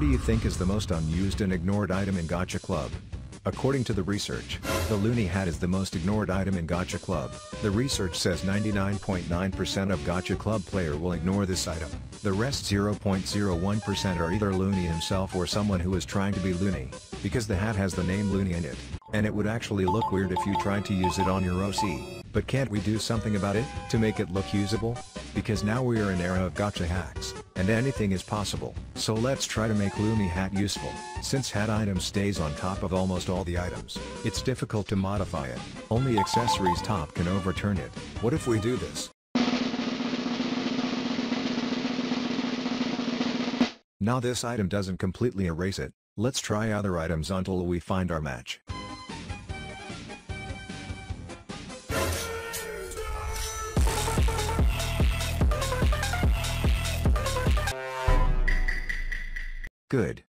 What do you think is the most unused and ignored item in Gacha Club? According to the research, the Looney hat is the most ignored item in Gacha Club. The research says 99.9% of Gacha Club player will ignore this item. The rest 0.01% are either Looney himself or someone who is trying to be Looney, because the hat has the name Looney in it, and it would actually look weird if you tried to use it on your OC. But can't we do something about it, to make it look usable? Because now we are in era of gacha hacks, and anything is possible. So let's try to make Luni hat useful. Since hat item stays on top of almost all the items, it's difficult to modify it. Only accessories top can overturn it. What if we do this? Now this item doesn't completely erase it, let's try other items until we find our match. Good.